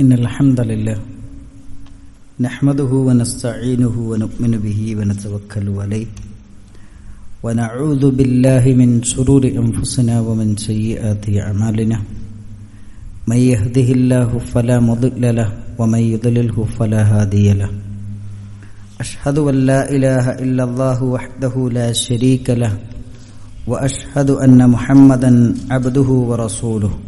إن الحمد لله نحمده ونستعينه ونؤمن به ونتوكل عليه ونعوذ بالله من شرور أنفسنا ومن سيئات أعمالنا من يهده الله فلا مضل له ومن يضلله فلا هادي له أشهد أن لا إله إلا الله وحده لا شريك له وأشهد أن محمدا عبده ورسوله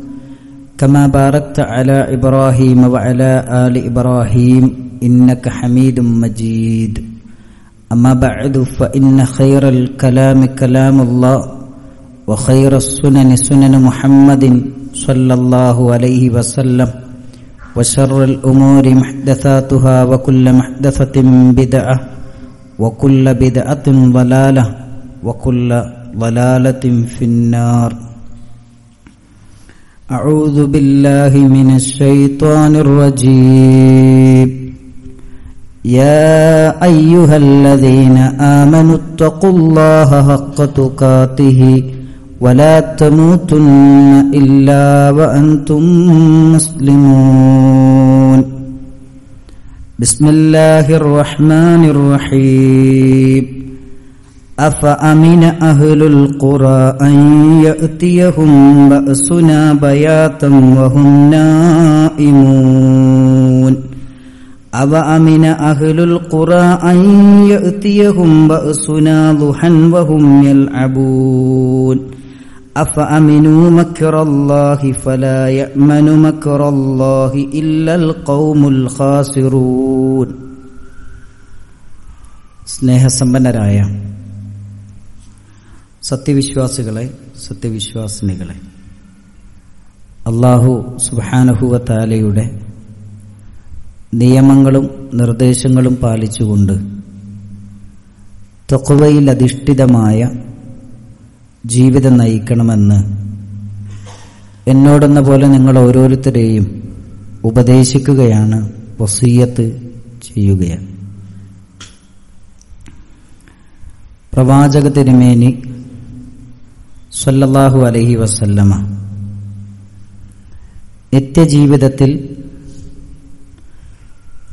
كما باركت على إبراهيم وعلى آل إبراهيم إنك حميد مجيد. أما بعد فإن خير الكلام كلام الله وخير السنن سنن محمد صلى الله عليه وسلم وشر الأمور محدثاتها وكل محدثة بدعة وكل بدعة ضلالة وكل ضلالة في النار. أعوذ بالله من الشيطان الرجيم. يا أيها الذين آمنوا اتقوا الله حق تقاته ولا تموتن إلا وأنتم مسلمون. بسم الله الرحمن الرحيم. أفأمن أهل القرى أن يأتيهم بأسنا بياتا وهم نائمون أفأمن أهل القرى أن يأتيهم بأسنا ضحى وهم يلعبون أفأمنوا مكر الله فلا يأمن مكر الله إلا القوم الخاسرون സ്നേഹസമ്പന്നരായ സത്യവിശ്വാസികളെ സത്യവിശ്വാസിനികളെ. അള്ളാഹു സുബാനഹുവത്താലയുടെ നിയമങ്ങളും നിർദ്ദേശങ്ങളും പാലിച്ചുകൊണ്ട് തൊക്കുവയിൽ അധിഷ്ഠിതമായ ജീവിതം നയിക്കണമെന്ന് എന്നോടെന്ന പോലെ നിങ്ങൾ ഓരോരുത്തരെയും ഉപദേശിക്കുകയാണ് വസീയത്ത് ചെയ്യുകയാണ്. പ്രവാചക തിരുമേനി സല്ലല്ലാഹു അലഹി വസല്ലമ. നിത്യജീവിതത്തിൽ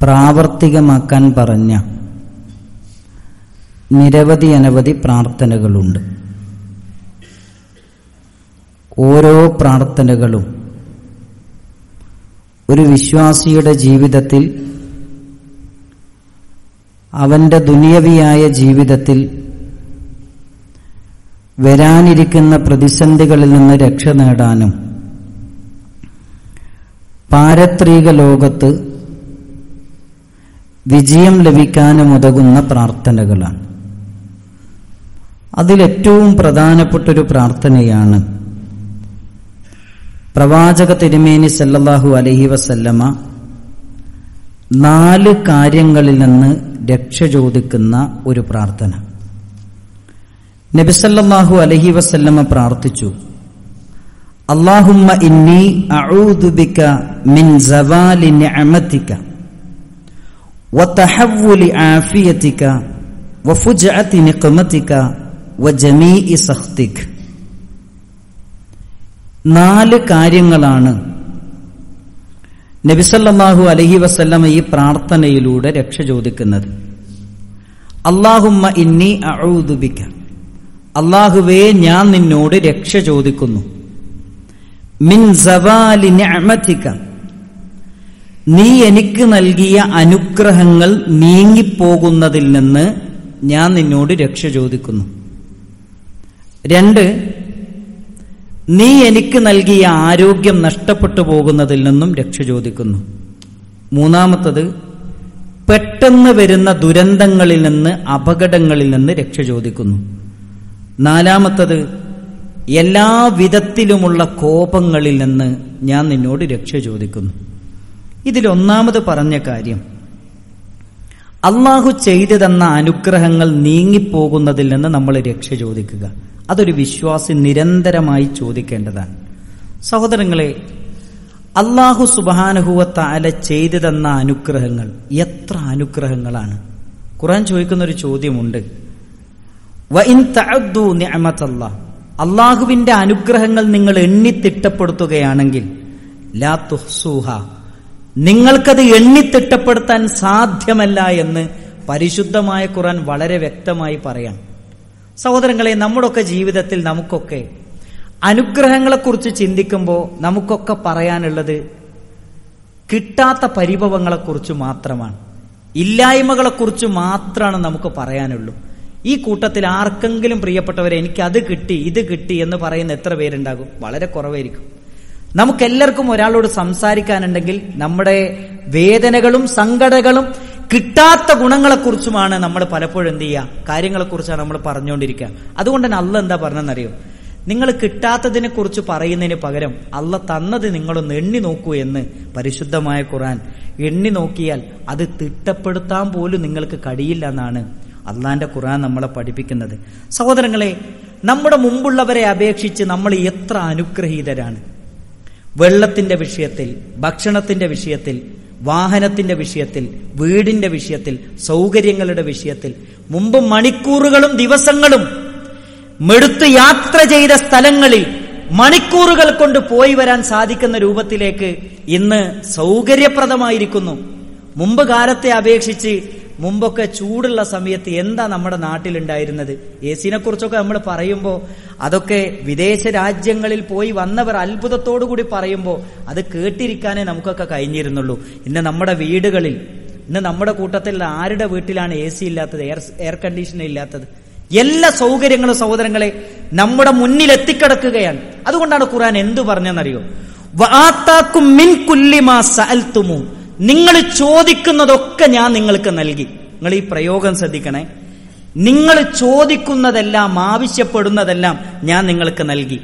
പ്രാവർത്തികമാക്കാൻ പറഞ്ഞ നിരവധി അനവധി പ്രാർത്ഥനകളുണ്ട്. ഓരോ പ്രാർത്ഥനകളും ഒരു വിശ്വാസിയുടെ ജീവിതത്തിൽ അവന്റെ ദുനിയവിയായ ജീവിതത്തിൽ വരാനിരിക്കുന്ന പ്രതിസന്ധികളിൽ നിന്ന് രക്ഷ നേടാനും. പാരത്രിക ലോകത്ത് വിജയം ലഭിക്കാനും ഉതകുന്ന പ്രാർത്ഥനകളാണ്. അതിലേറ്റവും പ്രധാനപ്പെട്ടൊരു പ്രാർത്ഥനയാണ് പ്രവാചക തിരുമേനി സല്ലല്ലാഹു അലഹി വസല്ലമ നാല് കാര്യങ്ങളിൽ നിന്ന് രക്ഷ ചോദിക്കുന്ന ഒരു പ്രാർത്ഥന. നബിസല്ലാഹു അലഹി വസല്ലമ പ്രാർത്ഥിച്ചു അള്ളാഹുമ്മ ഇന്നി അഊദുബിക മിൻ സവാലി നിഅമതിക وتحول عافيتك وفجعة نقمتك وجميع سخطك നാല് കാര്യങ്ങളാണ് നബിസല്ലാഹു അലഹി വസല്ലമ ഈ പ്രാർത്ഥനയിലൂടെ രക്ഷ ചോദിക്കുന്നത് അള്ളാഹുമ്മ ഇന്നി അഊദുബിക അള്ളാഹുവേ ഞാൻ നിന്നോട് രക്ഷ ചോദിക്കുന്നു. മിൻ നീ എനിക്ക് നൽകിയ അനുഗ്രഹങ്ങൾ നീങ്ങിപ്പോകുന്നതിൽ നിന്ന് ഞാൻ നിന്നോട് രക്ഷ ചോദിക്കുന്നു. രണ്ട് നീ എനിക്ക് നൽകിയ ആരോഗ്യം നഷ്ടപ്പെട്ടു പോകുന്നതിൽ നിന്നും രക്ഷ ചോദിക്കുന്നു. മൂന്നാമത്തത് പെട്ടെന്ന് വരുന്ന ദുരന്തങ്ങളിൽ നിന്ന് അപകടങ്ങളിൽ നിന്ന് രക്ഷ ചോദിക്കുന്നു. നാലാമത്തത് എല്ലാ വിധത്തിലുമുള്ള കോപങ്ങളിൽ നിന്ന് ഞാൻ നിന്നോട് രക്ഷ ചോദിക്കുന്നു. ഇതിലൊന്നാമത് പറഞ്ഞ കാര്യം അള്ളാഹു ചെയ്തു തന്ന അനുഗ്രഹങ്ങൾ നീങ്ങിപ്പോകുന്നതിൽ നിന്ന് നമ്മൾ രക്ഷ ചോദിക്കുക. അതൊരു വിശ്വാസി നിരന്തരമായി ചോദിക്കേണ്ടതാണ്. സഹോദരങ്ങളെ അള്ളാഹു സുബാനുഹുവത്താല ചെയ്തു തന്ന അനുഗ്രഹങ്ങൾ എത്ര അനുഗ്രഹങ്ങളാണ്? ഖുറാൻ ചോദിക്കുന്ന ഒരു ചോദ്യമുണ്ട്. അള്ളാഹുവിന്റെ അനുഗ്രഹങ്ങൾ നിങ്ങൾ എണ്ണി തിട്ടപ്പെടുത്തുകയാണെങ്കിൽ ലാ തുഹ്സൂഹ. നിങ്ങൾക്കത് എണ്ണി തിട്ടപ്പെടുത്താൻ സാധ്യമല്ല എന്ന് പരിശുദ്ധമായ ഖുറാൻ വളരെ വ്യക്തമായി പറയാം. സഹോദരങ്ങളെ നമ്മുടെയൊക്കെ ജീവിതത്തിൽ നമുക്കൊക്കെ അനുഗ്രഹങ്ങളെക്കുറിച്ച് ചിന്തിക്കുമ്പോൾ നമുക്കൊക്കെ പറയാനുള്ളത് കിട്ടാത്ത പരിഭവങ്ങളെക്കുറിച്ച് മാത്രമാണ്. ഇല്ലായ്മകളെക്കുറിച്ച് മാത്രമാണ് നമുക്ക് പറയാനുള്ളൂ. ഈ കൂട്ടത്തിൽ ആർക്കെങ്കിലും പ്രിയപ്പെട്ടവരെ എനിക്ക് അത് കിട്ടി ഇത് കിട്ടി എന്ന് പറയുന്ന എത്ര പേരുണ്ടാകും? വളരെ കുറവായിരിക്കും. നമുക്കെല്ലാവർക്കും ഒരാളോട് സംസാരിക്കാനുണ്ടെങ്കിൽ നമ്മുടെ വേദനകളും സങ്കടകളും കിട്ടാത്ത ഗുണങ്ങളെക്കുറിച്ചുമാണ് നമ്മൾ പലപ്പോഴും എന്ത് ചെയ്യുക? കാര്യങ്ങളെക്കുറിച്ചാണ് നമ്മൾ പറഞ്ഞുകൊണ്ടിരിക്കുക. അതുകൊണ്ട് തന്നെ അല്ല എന്താ പറഞ്ഞെന്നറിയോ നിങ്ങൾ കിട്ടാത്തതിനെ കുറിച്ച് പറയുന്നതിന് പകരം അല്ല തന്നത് നിങ്ങളൊന്ന് എണ്ണി നോക്കൂ എന്ന് പരിശുദ്ധമായ ഖുറാൻ എണ്ണി നോക്കിയാൽ അത് തിട്ടപ്പെടുത്താൻ പോലും നിങ്ങൾക്ക് കഴിയില്ല എന്നാണ് അള്ളാന്റെ ഖുറാൻ നമ്മളെ പഠിപ്പിക്കുന്നത്. സഹോദരങ്ങളെ നമ്മുടെ മുമ്പുള്ളവരെ അപേക്ഷിച്ച് നമ്മൾ എത്ര അനുഗ്രഹീതരാണ്. വെള്ളത്തിന്റെ വിഷയത്തിൽ ഭക്ഷണത്തിന്റെ വിഷയത്തിൽ വാഹനത്തിന്റെ വിഷയത്തിൽ വീടിന്റെ വിഷയത്തിൽ സൗകര്യങ്ങളുടെ വിഷയത്തിൽ മുമ്പ് മണിക്കൂറുകളും ദിവസങ്ങളും മെടുത്ത് യാത്ര ചെയ്ത സ്ഥലങ്ങളിൽ മണിക്കൂറുകൾ കൊണ്ട് പോയി വരാൻ സാധിക്കുന്ന രൂപത്തിലേക്ക് ഇന്ന് സൗകര്യപ്രദമായിരിക്കുന്നു. മുമ്പ് കാലത്തെ അപേക്ഷിച്ച് മുമ്പൊക്കെ ചൂടുള്ള സമയത്ത് എന്താ നമ്മുടെ നാട്ടിലുണ്ടായിരുന്നത്? എ സിനെ കുറിച്ചൊക്കെ നമ്മൾ പറയുമ്പോൾ അതൊക്കെ വിദേശ രാജ്യങ്ങളിൽ പോയി വന്നവർ കൂടി പറയുമ്പോൾ അത് കേട്ടിരിക്കാനേ നമുക്കൊക്കെ കഴിഞ്ഞിരുന്നുള്ളൂ. ഇന്ന് നമ്മുടെ വീടുകളിൽ ഇന്ന് നമ്മുടെ കൂട്ടത്തിൽ ആരുടെ വീട്ടിലാണ് എ സി ഇല്ലാത്തത് എയർ എയർ കണ്ടീഷൻ ഇല്ലാത്തത്? എല്ലാ സൗകര്യങ്ങളും സഹോദരങ്ങളെ നമ്മുടെ മുന്നിൽ എത്തിക്കിടക്കുകയാണ്. അതുകൊണ്ടാണ് ഖുറാൻ എന്തു പറഞ്ഞെന്നറിയോ നിങ്ങൾ ചോദിക്കുന്നതൊക്കെ ഞാൻ നിങ്ങൾക്ക് നൽകി. നിങ്ങൾ ഈ പ്രയോഗം ശ്രദ്ധിക്കണേ. നിങ്ങൾ ചോദിക്കുന്നതെല്ലാം ആവശ്യപ്പെടുന്നതെല്ലാം ഞാൻ നിങ്ങൾക്ക് നൽകി.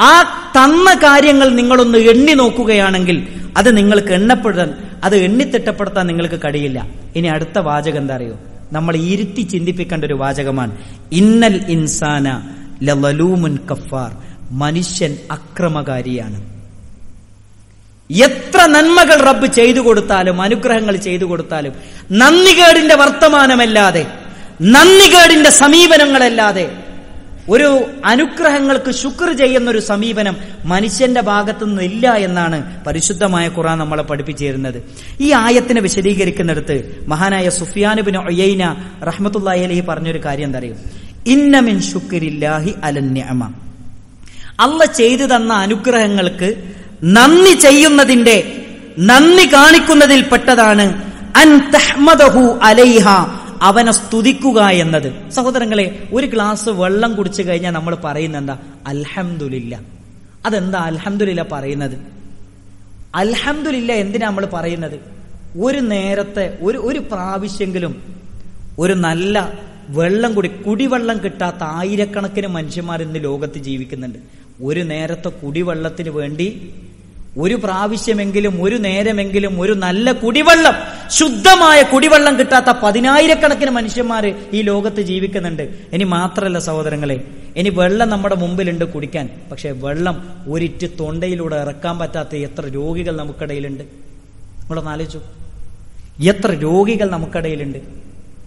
ആ തന്ന കാര്യങ്ങൾ നിങ്ങളൊന്ന് എണ്ണി നോക്കുകയാണെങ്കിൽ അത് നിങ്ങൾക്ക് എണ്ണപ്പെടുത്താൻ അത് എണ്ണിത്തിട്ടപ്പെടുത്താൻ നിങ്ങൾക്ക് കഴിയില്ല. ഇനി അടുത്ത വാചകം എന്താ അറിയോ? നമ്മൾ ഇരുത്തി ചിന്തിപ്പിക്കേണ്ട ഒരു വാചകമാണ്. ഇന്നൽ ഇൻസാന ലലൂമുൻ കഫാർ. മനുഷ്യൻ അക്രമകാരിയാണ്. എത്ര നന്മകൾ റബ്ബ് ചെയ്തു കൊടുത്താലും അനുഗ്രഹങ്ങൾ ചെയ്തു കൊടുത്താലും നന്ദികേടിന്റെ വർത്തമാനമല്ലാതെ നന്ദികേടിന്റെ സമീപനങ്ങളല്ലാതെ ഒരു അനുഗ്രഹങ്ങൾക്ക് ശുക്ർ ചെയ്യുന്ന ഒരു സമീപനം മനുഷ്യന്റെ ഭാഗത്തു നിന്നില്ല എന്നാണ് പരിശുദ്ധമായ ഖുറാൻ നമ്മളെ പഠിപ്പിച്ചിരുന്നത്. ഈ ആയത്തിനെ വിശദീകരിക്കുന്നിടത്ത് മഹാനായ സുഫിയാനുബിൻ ഒയ്യൈന റഹ്മത്തുല്ലാഹി അലഹി പറഞ്ഞൊരു കാര്യം എന്താ അറിയും ഇന്നമിൻ ശുക്രില്ലാഹി അലന്യമ അല്ല ചെയ്തു തന്ന അനുഗ്രഹങ്ങൾക്ക് നന്ദി ചെയ്യുന്നതിന്റെ നന്ദി കാണിക്കുന്നതിൽ പെട്ടതാണ് അൻ തഹ്മദഹു അലൈഹ അവനെ സ്തുതിക്കുക എന്നത്. സഹോദരങ്ങളെ ഒരു ഗ്ലാസ് വെള്ളം കുടിച്ചു കഴിഞ്ഞാൽ നമ്മൾ പറയുന്ന എന്താ? അൽഹംദുലില്ല. അതെന്താ അൽഹംദുലില്ല പറയുന്നത്? അൽഹംദുലില്ല എന്തിനാ നമ്മൾ പറയുന്നത്? ഒരു നേരത്തെ ഒരു ഒരു പ്രാവശ്യെങ്കിലും ഒരു നല്ല വെള്ളം കുടി കുടിവെള്ളം കിട്ടാത്ത ആയിരക്കണക്കിന് മനുഷ്യന്മാർ ഇന്ന് ലോകത്ത് ജീവിക്കുന്നുണ്ട്. ഒരു നേരത്തെ കുടിവെള്ളത്തിന് വേണ്ടി ഒരു പ്രാവശ്യമെങ്കിലും ഒരു നേരമെങ്കിലും ഒരു നല്ല കുടിവെള്ളം ശുദ്ധമായ കുടിവെള്ളം കിട്ടാത്ത പതിനായിരക്കണക്കിന് മനുഷ്യന്മാർ ഈ ലോകത്ത് ജീവിക്കുന്നുണ്ട്. ഇനി മാത്രമല്ല സഹോദരങ്ങളെ ഇനി വെള്ളം നമ്മുടെ മുമ്പിലുണ്ട് കുടിക്കാൻ. പക്ഷെ വെള്ളം ഒരിറ്റ് തൊണ്ടയിലൂടെ ഇറക്കാൻ പറ്റാത്ത എത്ര രോഗികൾ നമുക്കിടയിലുണ്ട്? നിങ്ങളൊന്ന് ആലോചിച്ചു. എത്ര രോഗികൾ നമുക്കിടയിലുണ്ട്?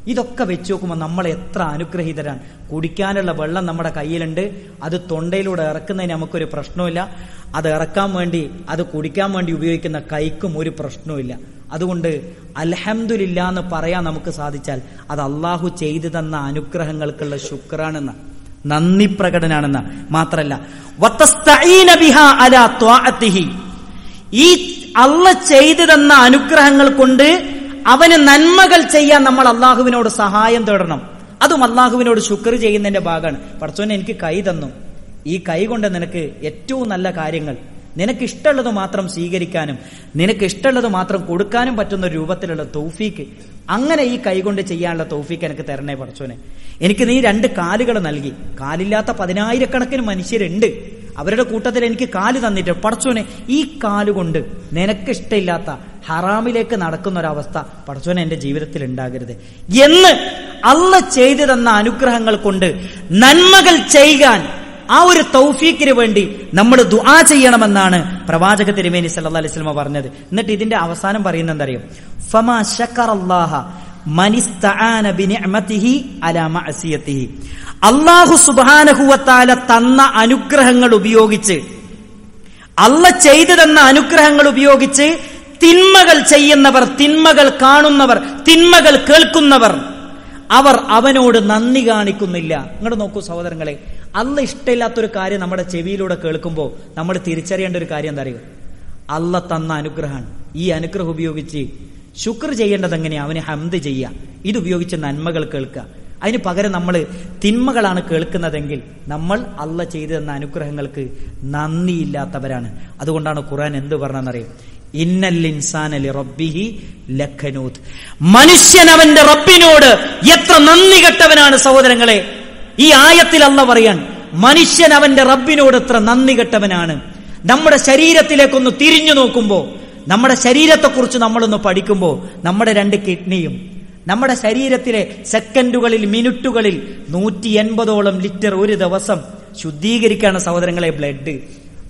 ഇതൊക്കെ വെച്ച് നോക്കുമ്പോൾ നമ്മൾ എത്ര അനുഗ്രഹീതരാണ്. കുടിക്കാനുള്ള വെള്ളം നമ്മുടെ കയ്യിലുണ്ട്. അത് തൊണ്ടയിലൂടെ ഇറക്കുന്നതിന് നമുക്കൊരു പ്രശ്നമില്ല അത് ഇറക്കാൻ വേണ്ടി അത് കുടിക്കാൻ വേണ്ടി ഉപയോഗിക്കുന്ന കൈക്കും ഒരു പ്രശ്നവുമില്ല. അതുകൊണ്ട് അലഹമില്ല എന്ന് പറയാൻ നമുക്ക് സാധിച്ചാൽ അത് അള്ളാഹു ചെയ്തു തന്ന അനുഗ്രഹങ്ങൾക്കുള്ള ശുക്രാണെന്ന. നന്ദി പ്രകടനാണെന്ന. മാത്രല്ല. ഈ അള്ള ചെയ്തു തന്ന അനുഗ്രഹങ്ങൾ കൊണ്ട് അവന് നന്മകൾ ചെയ്യാൻ നമ്മൾ അള്ളാഹുവിനോട് സഹായം തേടണം. അതും അള്ളാഹുവിനോട് ശുക്ർ ചെയ്യുന്നതിന്റെ ഭാഗമാണ്. പടച്ചോൻ എനിക്ക് കൈ തന്നു. ഈ കൈ കൊണ്ട് നിനക്ക് ഏറ്റവും നല്ല കാര്യങ്ങൾ. നിനക്ക് ഇഷ്ടമുള്ളത് മാത്രം സ്വീകരിക്കാനും നിനക്ക് ഇഷ്ടമുള്ളത് മാത്രം കൊടുക്കാനും പറ്റുന്ന രൂപത്തിലുള്ള തൗഫീക്ക്. അങ്ങനെ ഈ കൈ കൊണ്ട് ചെയ്യാനുള്ള തൗഫീക്ക് എനിക്ക് തരണേ പടച്ചോനെ എനിക്ക് നീ രണ്ട് കാലുകൾ നൽകി. കാലില്ലാത്ത പതിനായിരക്കണക്കിന് മനുഷ്യരുണ്ട്. അവരുടെ കൂട്ടത്തിൽ എനിക്ക് കാൽ തന്നിട്ട് പടച്ചോനെ ഈ കാലുകൊണ്ട് നിനക്ക് ഇഷ്ടമില്ലാത്ത ഹറാമിലേക്ക് നടക്കുന്ന ഒരവസ്ഥ പടച്ചോനെ എന്റെ ജീവിതത്തിൽ ഉണ്ടാകരുത്. എന്ന് അള്ള ചെയ്തു തന്ന അനുഗ്രഹങ്ങൾ കൊണ്ട് നന്മകൾ ചെയ്യാൻ ആ ഒരു തൗഫീക്കിന് വേണ്ടി നമ്മൾ ദുആ ചെയ്യണമെന്നാണ് പ്രവാചക തിരുമേനി സല്ലല്ലാഹു അലൈഹി വസല്ലം പറഞ്ഞത്. എന്നിട്ട് ഇതിന്റെ അവസാനം പറയുന്നത് എന്തറിയും ഫമാ ശക്കർ മനിസ്തആന ബിനിഅമതിഹി സുബാനഹുവത്താല തന്ന അനുഗ്രഹങ്ങൾ ഉപയോഗിച്ച് അല്ല ചെയ്തു തന്ന അനുഗ്രഹങ്ങൾ ഉപയോഗിച്ച് തിന്മകൾ ചെയ്യുന്നവർ തിന്മകൾ കാണുന്നവർ തിന്മകൾ കേൾക്കുന്നവർ അവർ അവനോട് നന്ദി കാണിക്കുന്നില്ല. ഇങ്ങോട്ട് നോക്കൂ സഹോദരങ്ങളെ അല്ല ഇഷ്ടമില്ലാത്തൊരു കാര്യം നമ്മുടെ ചെവിയിലൂടെ കേൾക്കുമ്പോൾ നമ്മൾ തിരിച്ചറിയേണ്ട ഒരു കാര്യം എന്താ അറിയുക അല്ല തന്ന അനുഗ്രഹമാണ്. ഈ അനുഗ്രഹം ഉപയോഗിച്ച് ശുക്ർ ചെയ്യേണ്ടത് എങ്ങനെയാ? അവന് ഹംദ് ചെയ്യുക ഇത് ഉപയോഗിച്ച് നന്മകൾ കേൾക്കുക. അതിന് പകരം നമ്മൾ തിന്മകളാണ് കേൾക്കുന്നതെങ്കിൽ നമ്മൾ അല്ല ചെയ്തു തന്ന അനുഗ്രഹങ്ങൾക്ക് നന്ദിയില്ലാത്തവരാണ്. അതുകൊണ്ടാണ് ഖുറാൻ എന്ത് പറഞ്ഞെന്നറിയും മനുഷ്യൻ അവന്റെ റബ്ബിനോട് എത്ര നന്ദി കെട്ടവനാണ് സഹോദരങ്ങളെ? ഈ ആയത്തിൽ അല്ല പറയാൻ. മനുഷ്യൻ അവന്റെ റബ്ബിനോട് എത്ര നന്ദി കെട്ടവനാണ്? നമ്മുടെ ശരീരത്തിലേക്കൊന്ന് തിരിഞ്ഞു നോക്കുമ്പോൾ നമ്മുടെ ശരീരത്തെക്കുറിച്ച് നമ്മളൊന്ന് പഠിക്കുമ്പോൾ നമ്മുടെ രണ്ട് കിഡ്നിയും നമ്മുടെ ശരീരത്തിലെ സെക്കൻഡുകളിൽ മിനിറ്റുകളിൽ നൂറ്റി എൺപതോളം ലിറ്റർ ഒരു ദിവസം ശുദ്ധീകരിക്കുകയാണ് സഹോദരങ്ങളെ ബ്ലഡ്.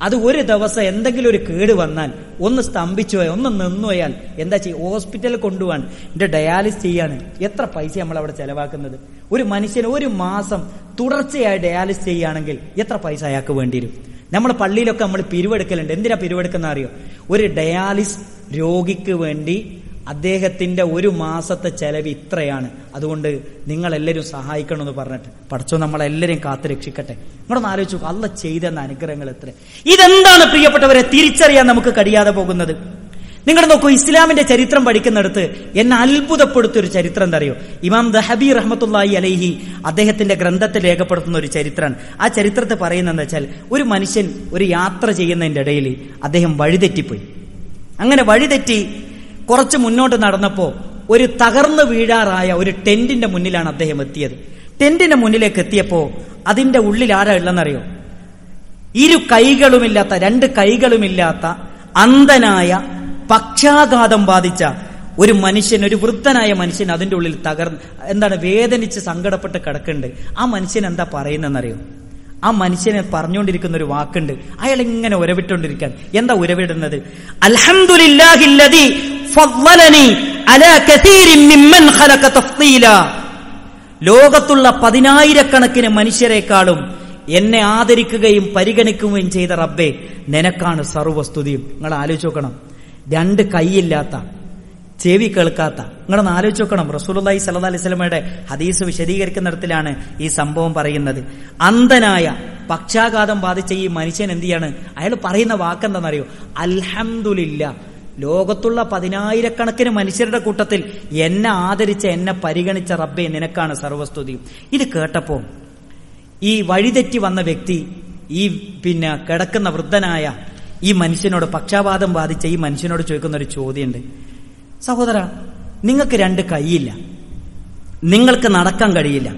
അത് ഒരു ദിവസം എന്തെങ്കിലും ഒരു കേട് വന്നാൽ ഒന്ന് സ്തംഭിച്ചു പോയാൽ ഒന്ന് നിന്നുപോയാൽ എന്താ ചെയ്യും ഹോസ്പിറ്റലിൽ കൊണ്ടുപോകാൻ എന്റെ ഡയാലിസ് ചെയ്യാണ്. എത്ര പൈസ നമ്മൾ അവിടെ ചെലവാക്കുന്നത്? ഒരു മനുഷ്യന് ഒരു മാസം തുടർച്ചയായി ഡയാലിസ് ചെയ്യുകയാണെങ്കിൽ എത്ര പൈസ അയാൾക്ക് വേണ്ടി വരും? നമ്മൾ പള്ളിയിലൊക്കെ നമ്മൾ പിരിവെടുക്കലുണ്ട്. എന്തിനാ പിരിവെടുക്കുന്ന അറിയോ? ഒരു ഡയാലിസ് രോഗിക്ക് വേണ്ടി അദ്ദേഹത്തിന്റെ ഒരു മാസത്തെ ചെലവ് ഇത്രയാണ്. അതുകൊണ്ട് നിങ്ങൾ എല്ലാവരും സഹായിക്കണമെന്ന് പറഞ്ഞിട്ട് പഠിച്ചോ നമ്മളെല്ലാവരെയും കാത്തു രക്ഷിക്കട്ടെ. നിങ്ങളൊന്ന് ആലോചിച്ചു അല്ല ചെയ്തെന്ന അനുഗ്രഹങ്ങൾ എത്ര ഇതെന്താണ് പ്രിയപ്പെട്ടവരെ തിരിച്ചറിയാൻ നമുക്ക് കഴിയാതെ പോകുന്നത്? നിങ്ങൾ നോക്കൂ ഇസ്ലാമിന്റെ ചരിത്രം പഠിക്കുന്നിടത്ത് എന്നെ അത്ഭുതപ്പെടുത്തിയ ഒരു ചരിത്രം എന്താ അറിയോ ഇമാം ദഹബി റഹ്മത്തുല്ലാഹി അലൈഹി അദ്ദേഹത്തിന്റെ ഗ്രന്ഥത്തിൽ രേഖപ്പെടുത്തുന്ന ഒരു ചരിത്രമാണ് ആ ചരിത്രത്തെ പറയുന്നതെന്ന് വെച്ചാൽ ഒരു മനുഷ്യൻ ഒരു യാത്ര ചെയ്യുന്നതിന്റെ ഇടയിൽ അദ്ദേഹം വഴിതെറ്റിപ്പോയി. അങ്ങനെ വഴിതെറ്റി കുറച്ച് മുന്നോട്ട് നടന്നപ്പോ ഒരു തകർന്നു വീഴാറായ ഒരു ടെന്റിന്റെ മുന്നിലാണ് അദ്ദേഹം എത്തിയത്. ടെന്റിന്റെ മുന്നിലേക്ക് എത്തിയപ്പോ അതിന്റെ ഉള്ളിൽ ആരാ ഉള്ളെന്നറിയോ? ഇരു കൈകളുമില്ലാത്ത രണ്ട് കൈകളുമില്ലാത്ത അന്ധനായ പക്ഷാഘാതം ബാധിച്ച ഒരു മനുഷ്യൻ ഒരു വൃദ്ധനായ മനുഷ്യൻ അതിന്റെ ഉള്ളിൽ തകർന്ന് എന്താണ് വേദനിച്ച് സങ്കടപ്പെട്ട് കിടക്കുന്നുണ്ട്. ആ മനുഷ്യൻ എന്താ പറയുന്നതെന്നറിയോ? ആ മനുഷ്യനെ പറഞ്ഞുകൊണ്ടിരിക്കുന്ന ഒരു വാക്കുണ്ട്. അയാൾ ഇങ്ങനെ ഉരവിട്ടുകൊണ്ടിരിക്കാൻ എന്താ ഉരവിടുന്നത്? ലോകത്തുള്ള പതിനായിരക്കണക്കിന് മനുഷ്യരെക്കാളും എന്നെ ആദരിക്കുകയും പരിഗണിക്കുകയും ചെയ്ത റബ്ബെ നിനക്കാണ് സർവസ്തുതിയും നിങ്ങൾ ആലോചിച്ച് നോക്കണം. രണ്ട് കൈയില്ലാത്ത ചെവി കേൾക്കാത്ത. നിങ്ങളൊന്ന് ആലോചിച്ച് നോക്കണം. സല്ലല്ലാഹു അലൈഹി വസല്ലമയുടെ ഹദീസ് വിശദീകരിക്കുന്നിടത്തിലാണ് ഈ സംഭവം പറയുന്നത്. അന്ധനായ പക്ഷാഘാതം ബാധിച്ച ഈ മനുഷ്യൻ എന്ത് ചെയ്യാണ്? അയാൾ പറയുന്ന വാക്കെന്താണെന്നറിയോ? അൽഹംദുലില്ല. ലോകത്തുള്ള പതിനായിരക്കണക്കിന് മനുഷ്യരുടെ കൂട്ടത്തിൽ എന്നെ ആദരിച്ച എന്നെ പരിഗണിച്ച റബ്ബെ നിനക്കാണ് സർവസ്തുതിയും ഇത് കേട്ടപ്പോ ഈ വഴിതെറ്റി വന്ന വ്യക്തി ഈ പിന്നെ കിടക്കുന്ന വൃദ്ധനായ ഈ മനുഷ്യനോട് പക്ഷാപാതം ബാധിച്ച ഈ മനുഷ്യനോട് ചോദിക്കുന്ന ഒരു ചോദ്യമുണ്ട്. സഹോദര നിങ്ങൾക്ക് രണ്ട് കൈയില്ല. നിങ്ങൾക്ക് നടക്കാൻ കഴിയില്ല.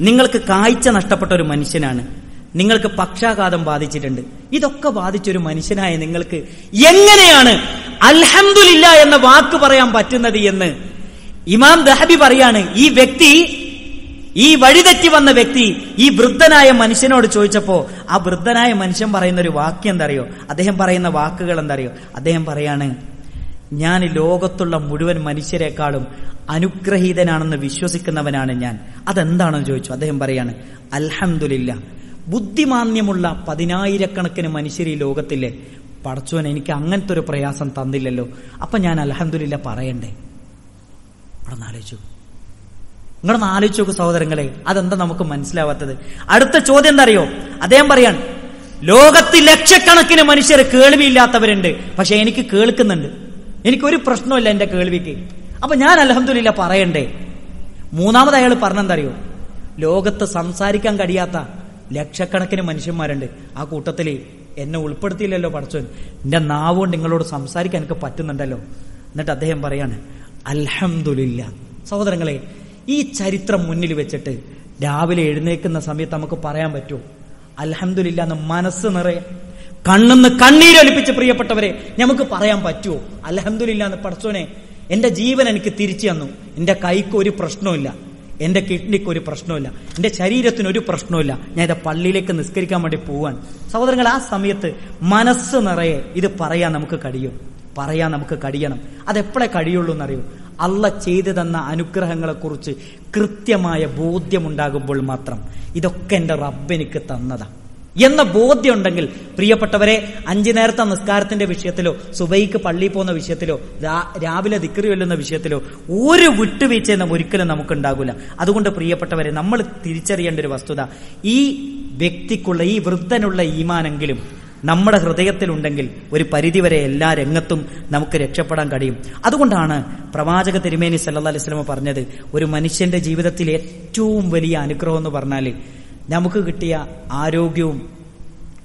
നിങ്ങൾക്ക് കാഴ്ച നഷ്ടപ്പെട്ട ഒരു മനുഷ്യനാണ്. നിങ്ങൾക്ക് പക്ഷാഘാതം ബാധിച്ചിട്ടുണ്ട്. ഇതൊക്കെ ബാധിച്ചൊരു മനുഷ്യനായ നിങ്ങൾക്ക് എങ്ങനെയാണ് അൽഹംദുലില്ല എന്ന വാക്ക് പറയാൻ പറ്റുന്നത് എന്ന് ഇമാം ദഹബി പറയാണ്. ഈ വ്യക്തി ഈ വഴിതെറ്റി വന്ന വ്യക്തി ഈ വൃദ്ധനായ മനുഷ്യനോട് ചോദിച്ചപ്പോ ആ വൃദ്ധനായ മനുഷ്യൻ പറയുന്ന ഒരു വാക്യം എന്താ അറിയോ അദ്ദേഹം പറയുന്ന വാക്കുകൾ എന്താ അറിയോ അദ്ദേഹം പറയാണ് ഞാൻ ലോകത്തുള്ള മുഴുവൻ മനുഷ്യരെക്കാളും അനുഗ്രഹീതനാണെന്ന് വിശ്വസിക്കുന്നവനാണ് ഞാൻ. അതെന്താണെന്ന് ചോദിച്ചു. അദ്ദേഹം പറയാണ് അൽഹംദുലില്ല ബുദ്ധിമാന്യമുള്ള പതിനായിരക്കണക്കിന് മനുഷ്യർ ഈ ലോകത്തിലെ. പടച്ചോൻ എനിക്ക് അങ്ങനത്തെ ഒരു പ്രയാസം തന്നില്ലല്ലോ. അപ്പൊ ഞാൻ അലഹന്ദില്ല പറയണ്ടേ? ആലോചിച്ചു. നിങ്ങളൊന്ന് ആലോചിച്ചു നോക്കൂ സഹോദരങ്ങളെ അതെന്താ നമുക്ക് മനസ്സിലാവാത്തത്? അടുത്ത ചോദ്യം എന്താ അറിയോ അദ്ദേഹം പറയാണ് ലോകത്തിൽ ലക്ഷക്കണക്കിന് മനുഷ്യർ കേൾവിയില്ലാത്തവരുണ്ട് പക്ഷെ എനിക്ക് കേൾക്കുന്നുണ്ട്. എനിക്കൊരു പ്രശ്നമില്ല എന്റെ കേൾവിക്ക്. അപ്പൊ ഞാൻ അലഹമില്ല പറയണ്ടേ? മൂന്നാമത് അയാൾ പറഞ്ഞെന്തറിയോ? ലോകത്ത് സംസാരിക്കാൻ കഴിയാത്ത ലക്ഷക്കണക്കിന് മനുഷ്യന്മാരുണ്ട്. ആ കൂട്ടത്തിൽ എന്നെ ഉൾപ്പെടുത്തിയില്ലല്ലോ പടച്ചോൻ. എന്റെ നാവുകൊണ്ട് നിങ്ങളോട് സംസാരിക്കാൻ എനിക്ക് പറ്റുന്നുണ്ടല്ലോ. എന്നിട്ട് അദ്ദേഹം പറയാണ് അലഹമില്ല സഹോദരങ്ങളെ ഈ ചരിത്രം മുന്നിൽ വെച്ചിട്ട് രാവിലെ എഴുന്നേക്കുന്ന സമയത്ത് നമുക്ക് പറയാൻ പറ്റുമോ അലഹമില്ല എന്ന് മനസ്സ് നിറയെ കണ്ണെന്ന് കണ്ണീരൊലിപ്പിച്ച് പ്രിയപ്പെട്ടവരെ നമുക്ക് പറയാൻ പറ്റുമോ അലഹമില്ലാന്ന് പഠിച്ചോനെ. എന്റെ ജീവൻ എനിക്ക് തിരിച്ചു തന്നു. എന്റെ കൈക്ക് ഒരു പ്രശ്നമില്ല എന്റെ കിഡ്നിക്ക് ഒരു പ്രശ്നമില്ല എന്റെ ശരീരത്തിന് ഒരു പ്രശ്നമില്ല ഞാൻ ഇത് പള്ളിയിലേക്ക് നിസ്കരിക്കാൻ വേണ്ടി പോവാൻ സഹോദരങ്ങൾ ആ സമയത്ത് മനസ്സ് നിറയെ ഇത് പറയാൻ നമുക്ക് കഴിയും. പറയാൻ നമുക്ക് കഴിയണം. അതെപ്പോഴേ കഴിയുള്ളൂ എന്നറിയൂ? അല്ല ചെയ്തു തന്ന അനുഗ്രഹങ്ങളെ കുറിച്ച് കൃത്യമായ ബോധ്യമുണ്ടാകുമ്പോൾ മാത്രം. ഇതൊക്കെ എന്റെ റബ്ബ് എനിക്ക് തന്നതാ. എന്ന ബോധ്യം ഉണ്ടെങ്കിൽ പ്രിയപ്പെട്ടവരെ അഞ്ചു നേരത്തെ നിസ്കാരത്തിന്റെ വിഷയത്തിലോ സുബൈക്ക് പള്ളിയിൽ പോകുന്ന വിഷയത്തിലോ രാവിലെ ദിക്കറി വെല്ലുന്ന വിഷയത്തിലോ ഒരു വിട്ടുവീഴ്ചയും ഒരിക്കലും നമുക്കുണ്ടാകില്ല അതുകൊണ്ട് പ്രിയപ്പെട്ടവരെ നമ്മൾ തിരിച്ചറിയേണ്ട ഒരു വസ്തുത ഈ വ്യക്തിക്കുള്ള ഈ വൃദ്ധനുള്ള ഈമാനെങ്കിലും നമ്മുടെ ഹൃദയത്തിലുണ്ടെങ്കിൽ ഒരു പരിധിവരെ എല്ലാ രംഗത്തും നമുക്ക് രക്ഷപ്പെടാൻ കഴിയും. അതുകൊണ്ടാണ് പ്രവാചക തിരുമേനി സല്ലാ അലൈഹി സ്വലമ പറഞ്ഞത് ഒരു മനുഷ്യന്റെ ജീവിതത്തിൽ ഏറ്റവും വലിയ അനുഗ്രഹം എന്ന് പറഞ്ഞാൽ നമുക്ക് കിട്ടിയ ആരോഗ്യവും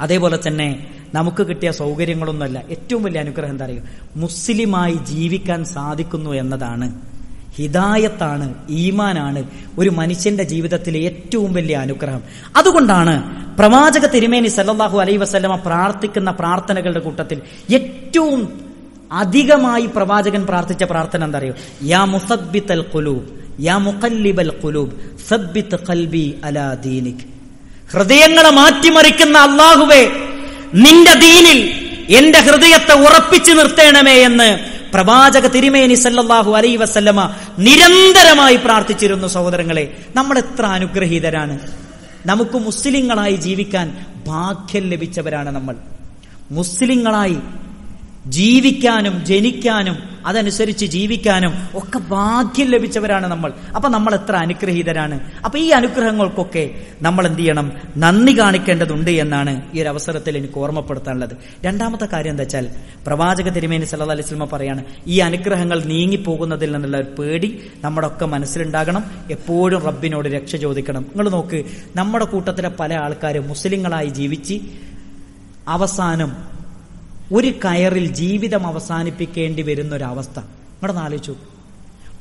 അതേപോലെ തന്നെ നമുക്ക് കിട്ടിയ സൗകര്യങ്ങളൊന്നുമല്ല. ഏറ്റവും വലിയ അനുഗ്രഹം എന്താ അറിയോ? മുസ്ലിമായി ജീവിക്കാൻ സാധിക്കുന്നു എന്നതാണ്. ഹിദായത്താണ് ഈമാനാണ് ഒരു മനുഷ്യന്റെ ജീവിതത്തിലെ ഏറ്റവും വലിയ അനുഗ്രഹം. അതുകൊണ്ടാണ് പ്രവാചക തിരുമേനി സല്ലാഹു അലൈ വസ്ലമ പ്രാർത്ഥിക്കുന്ന പ്രാർത്ഥനകളുടെ കൂട്ടത്തിൽ ഏറ്റവും അധികമായി പ്രവാചകൻ പ്രാർത്ഥിച്ച പ്രാർത്ഥന എന്താ അറിയോ? യാ മുസബിത്തൽ കുലൂബ് യാ മുഖല്ലിബൽ കുലൂബ് സബ്ബിത്ത് കൽബി അലാ ദീനിക്. ഹൃദയങ്ങളെ മാറ്റിമറിക്കുന്ന അള്ളാഹുവേ നിന്റെ ദീനിൽ എന്റെ ഹൃദയത്തെ ഉറപ്പിച്ചു നിർത്തേണമേ എന്ന് പ്രവാചക തിരുമേനി സല്ലാഹു അലൈ വസല്ലമ നിരന്തരമായി പ്രാർത്ഥിച്ചിരുന്നു സഹോദരങ്ങളെ. നമ്മൾ എത്ര അനുഗ്രഹീതരാണ്. നമുക്ക് മുസ്ലിങ്ങളായി ജീവിക്കാൻ ഭാഗ്യം ലഭിച്ചവരാണ് നമ്മൾ. മുസ്ലിങ്ങളായി ജീവിക്കാനും ജനിക്കാനും അതനുസരിച്ച് ജീവിക്കാനും ഒക്കെ ഭാഗ്യം ലഭിച്ചവരാണ് നമ്മൾ. അപ്പൊ നമ്മൾ എത്ര അനുഗ്രഹീതരാണ്. അപ്പൊ ഈ അനുഗ്രഹങ്ങൾക്കൊക്കെ നമ്മൾ എന്ത് ചെയ്യണം? നന്ദി കാണിക്കേണ്ടതുണ്ട് എന്നാണ് ഈ ഒരു അവസരത്തിൽ എനിക്ക് ഓർമ്മപ്പെടുത്താനുള്ളത്. രണ്ടാമത്തെ കാര്യം എന്താ വെച്ചാൽ പ്രവാചക തിരുമേനി സല്ല അലൈഹി വസല്ലമ പറയാണ് ഈ അനുഗ്രഹങ്ങൾ നീങ്ങിപ്പോകുന്നതിൽ നിന്നുള്ള ഒരു പേടി നമ്മുടെ ഒക്കെ മനസ്സിലുണ്ടാകണം. എപ്പോഴും റബ്ബിനോട് രക്ഷ ചോദിക്കണം. നിങ്ങൾ നോക്ക് നമ്മുടെ കൂട്ടത്തിലെ പല ആൾക്കാരും മുസ്ലിങ്ങളായി ജീവിച്ച് അവസാനം ഒരു കയറിൽ ജീവിതം അവസാനിപ്പിക്കേണ്ടി വരുന്ന ഒരവസ്ഥ ഇവിടെ ആലോചിച്ചു.